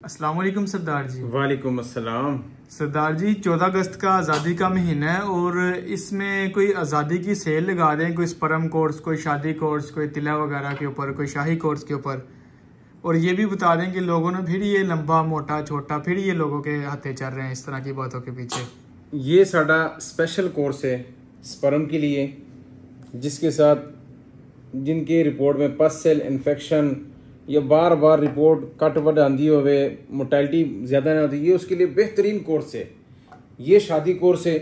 अस्सलाम सरदार जी। वालेकुम अस्सलाम। सरदार जी चौदह अगस्त का आज़ादी का महीना है और इसमें कोई आज़ादी की सेल लगा दें कोई स्पर्म कोर्स कोई शादी कोर्स कोई तिला वगैरह के ऊपर कोई शाही कोर्स के ऊपर। और ये भी बता दें कि लोगों ने फिर ये लंबा मोटा छोटा फिर ये लोगों के हथे चल रहे हैं इस तरह की बातों के पीछे। ये साडा स्पेशल कोर्स है स्पर्म के लिए जिसके साथ जिनके रिपोर्ट में पस सेल इन्फेक्शन या बार बार रिपोर्ट कट वट आंदी होवे मोटैलिटी ज़्यादा ना होती, ये उसके लिए बेहतरीन कोर्स है। ये शादी कोर्स है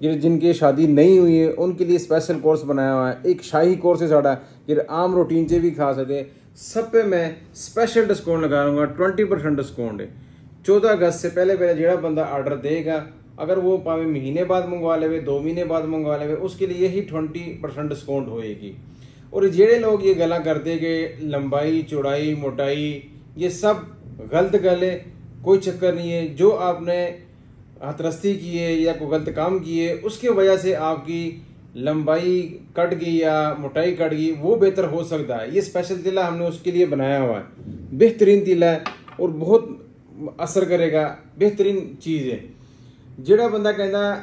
जिन जिनकी शादी नहीं हुई है, उनके लिए स्पेशल कोर्स बनाया हुआ है। एक शाही कोर्स है साढ़ा जो आम रूटीन से भी खा सके सब पे मैं स्पेशल डिस्काउंट लगा लूँगा ट्वेंटी परसेंट डिस्काउंट है। चौदह अगस्त से पहले पहले जो बंदा आर्डर देगा, अगर वो पावे महीने बाद मंगवा लेवे, दो महीने बाद मंगवा ले उसके लिए ही ट्वेंटी परसेंट डिस्काउंट होएगी। और जेड़े लोग ये गला करते कि लंबाई चौड़ाई मोटाई ये सब गलत गल है कोई चक्कर नहीं है जो आपने हथरस्ती की है या कोई गलत काम किए उसकी वजह से आपकी लंबाई कट गई या मोटाई कट गई वो बेहतर हो सकता है ये स्पेशल तिला हमने उसके लिए बनाया हुआ है बेहतरीन तिला है और बहुत असर करेगा बेहतरीन चीज़ है ਜਿਹੜਾ ਬੰਦਾ ਕਹਿੰਦਾ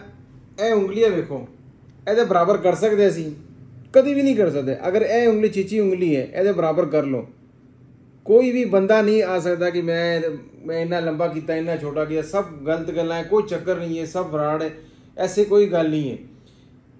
ਇਹ ਉਂਗਲੀਆਂ ਵੇਖੋ ਇਹਦੇ ਬਰਾਬਰ ਕਰ ਸਕਦੇ ਅਸੀਂ कभी भी नहीं कर सकते। अगर ए उंगली, चीची उंगली है ए बराबर कर लो। कोई भी बंदा नहीं आ सकता कि मैं मैं इन्ना लंबा किया इन्ना छोटा किया, सब गलत गल है, कोई चक्कर नहीं है, सब फराड है, ऐसी कोई गल नहीं है।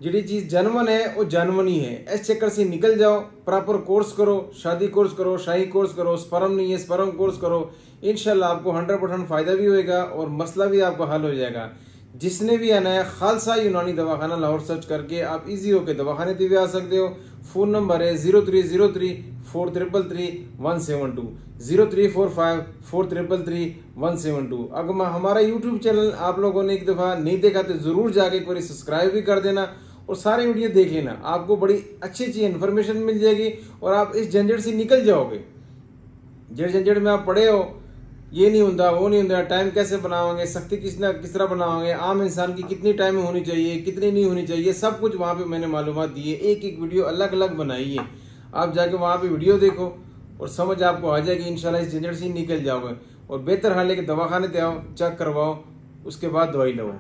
जी चीज़ जनमन है, वो जनमन ही। है इस चक्कर से निकल जाओ, प्रॉपर कोर्स करो, शादी कोर्स करो, शाही कोर्स करो, स्पर्म नहीं है, स्पर्म कोर्स करो। इनशाला आपको हंड्रेड परसेंट फ़ायदा भी होएगा और मसला भी आपका हल हो जाएगा। जिसने भी आना है, खालसा यूनानी दवाखाना लाहौर सर्च करके आप इजी होकर दवाखाने पर भी आ सकते हो। फ़ोन नंबर है zero three zero three four triple three one seven two zero three four five four triple three one seven two अगर हमारा यूट्यूब चैनल आप लोगों ने एक दफ़ा नहीं देखा तो ज़रूर जाके एक बार सब्सक्राइब भी कर देना और सारे वीडियो देख लेना। आपको बड़ी अच्छी अच्छी इन्फॉर्मेशन मिल जाएगी और आप इस झंझट से निकल जाओगे। जिस झंझट में आप पढ़े हो ये नहीं होता, वो नहीं होता टाइम कैसे बनाओगे सख्ती किस किस तरह बनाओगे, आम इंसान की कितनी टाइम होनी चाहिए, कितनी नहीं होनी चाहिए, सब कुछ वहाँ पे मैंने मालूम दी है। एक एक वीडियो अलग अलग बनाई है। आप जाके वहाँ पे वीडियो देखो और समझ आपको आ जाएगी, इंशाल्लाह इस झंझट से निकल जाओगे। और बेहतर हाल है कि दवाखाने दे आओ चेक करवाओ, उसके बाद दवाई लो